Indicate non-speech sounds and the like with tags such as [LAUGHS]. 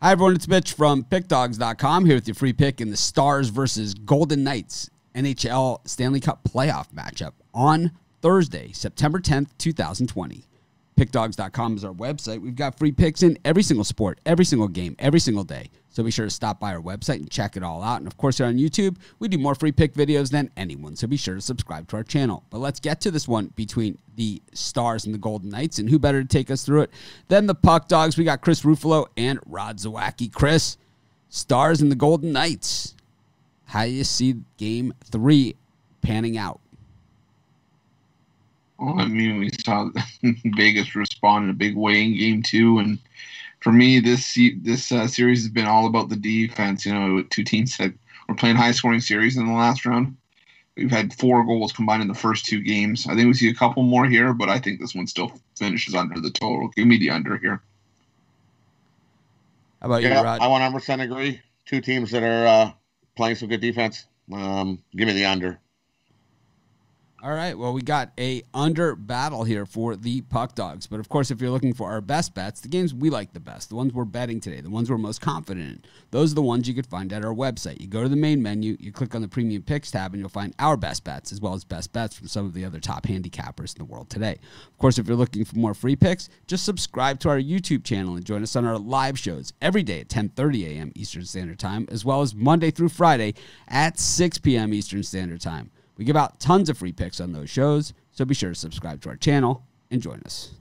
Hi, everyone. It's Mitch from PickDawgz.com here with your free pick in the Stars versus Golden Knights NHL Stanley Cup playoff matchup on Thursday, September 10th, 2020. PickDawgz.com is our website. We've got free picks in every single sport, every single game, every single day. So be sure to stop by our website and check it all out. And of course, here on YouTube, we do more free pick videos than anyone. So be sure to subscribe to our channel. But let's get to this one between the Stars and the Golden Knights. And who better to take us through it than the Puck Dogs? We got Chris Ruffalo and Rod Zawacki. Chris, Stars and the Golden Knights. How you see game three panning out? Well, I mean, we saw [LAUGHS] Vegas respond in a big way in Game Two, and for me, this this uh, series has been all about the defense. You know, two teams that were playing high scoring series in the last round. We've had four goals combined in the first two games. I think we see a couple more here, but I think this one still finishes under the total. Give me the under here. How about yeah, you, Rod? I 100% agree. Two teams that are uh, playing some good defense. Um, give me the under. All right. Well, we got a under battle here for the puck dogs. But of course, if you're looking for our best bets, the games we like the best, the ones we're betting today, the ones we're most confident in, those are the ones you could find at our website. You go to the main menu, you click on the premium picks tab, and you'll find our best bets as well as best bets from some of the other top handicappers in the world today. Of course, if you're looking for more free picks, just subscribe to our YouTube channel and join us on our live shows every day at 10:30 a.m. Eastern Standard Time, as well as Monday through Friday at 6 p.m. Eastern Standard Time. We give out tons of free picks on those shows, so be sure to subscribe to our channel and join us.